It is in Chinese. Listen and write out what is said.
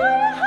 哎